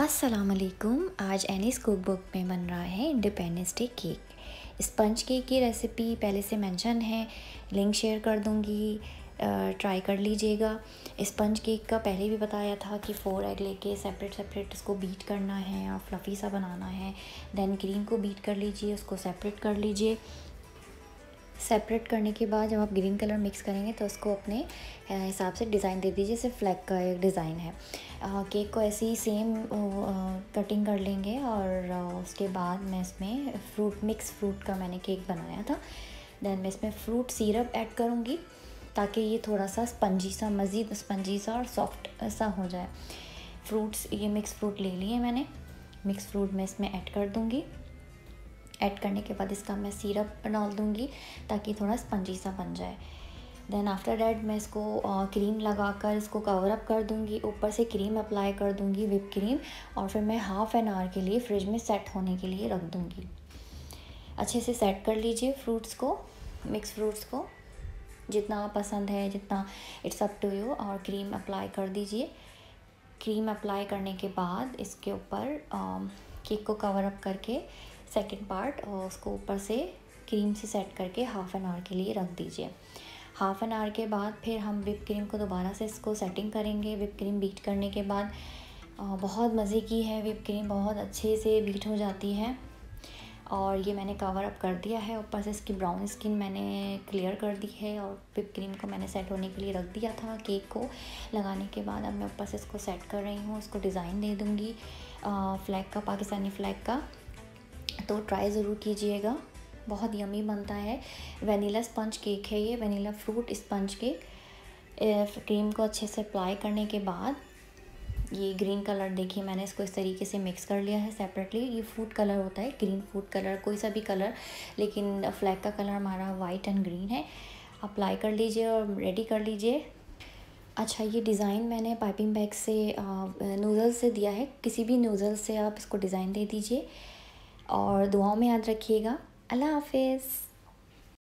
असलकुम आज Annie's cook book में बन रहा है independence day cake sponge cake की रेसिपी पहले से मेंशन है। लिंक शेयर कर दूँगी। ट्राई कर लीजिएगा। स्पंज केक का पहले भी बताया था कि फ़ोर एग लेके सेपरेट सेपरेट उसको बीट करना है और फ्लफ़ी सा बनाना है। देन क्रीम को बीट कर लीजिए, उसको सेपरेट कर लीजिए। सेपरेट करने के बाद जब आप ग्रीन कलर मिक्स करेंगे तो उसको अपने हिसाब से डिज़ाइन दे दीजिए। जैसे फ्लैग का एक डिज़ाइन है। केक को ऐसे ही सेम कटिंग कर लेंगे और उसके बाद मैं इसमें फ्रूट मिक्स फ्रूट का मैंने केक बनाया था। देन मैं इसमें फ्रूट सिरप ऐड करूँगी ताकि ये थोड़ा सा स्पंजी सा मज़ीद स्पंजी सा और सॉफ्ट सा हो जाए। फ्रूट्स ये मिक्स फ्रूट ले लिए मैंने। मिक्स फ्रूट मैं इसमें ऐड कर दूँगी। ऐड करने के बाद इसका मैं सिरप डाल दूँगी ताकि थोड़ा स्पंजी सा बन जाए। देन आफ्टर डैट मैं इसको क्रीम लगा कर इसको कवर अप कर दूँगी। ऊपर से क्रीम अप्लाई कर दूँगी विप क्रीम और फिर मैं हाफ़ एन आवर के लिए फ्रिज में सेट होने के लिए रख दूँगी। अच्छे से सेट कर लीजिए फ्रूट्स को मिक्स फ्रूट्स को। जितना पसंद है, जितना इट्स अप टू यू और क्रीम अप्लाई कर दीजिए। क्रीम अप्लाई करने के बाद इसके ऊपर केक को कवर अप करके सेकंड पार्ट उसको ऊपर से क्रीम से सेट करके हाफ़ एन आवर के लिए रख दीजिए। हाफ़ एन आवर के बाद फिर हम विप क्रीम को दोबारा से इसको सेटिंग करेंगे। विप क्रीम बीट करने के बाद बहुत मज़े की है विप क्रीम बहुत अच्छे से बीट हो जाती है। और ये मैंने कवर अप कर दिया है। ऊपर से इसकी ब्राउन स्किन मैंने क्लियर कर दी है और विप क्रीम को मैंने सेट होने के लिए रख दिया था केक को। लगाने के बाद अब मैं ऊपर से इसको सेट कर रही हूँ, उसको डिज़ाइन दे दूँगी फ्लैग का, पाकिस्तानी फ्लैग का। तो ट्राई ज़रूर कीजिएगा। बहुत यमी बनता है। वनीला स्पंज केक है ये। Vanilla fruit sponge cake cream को अच्छे से अप्लाई करने के बाद ये ग्रीन कलर देखिए, मैंने इसको इस तरीके से मिक्स कर लिया है सेपरेटली ये फ़ूड कलर होता है ग्रीन फ़ूड कलर कोई सा भी कलर लेकिन फ्लैग का कलर हमारा वाइट एंड ग्रीन है। अप्लाई कर लीजिए और रेडी कर लीजिए। अच्छा ये डिज़ाइन मैंने पाइपिंग बैग से नूज़ल से दिया है। किसी भी नूज़ल से आप इसको डिज़ाइन दे दीजिए। और दुआओं में याद रखिएगा। अल्लाह हाफिज़।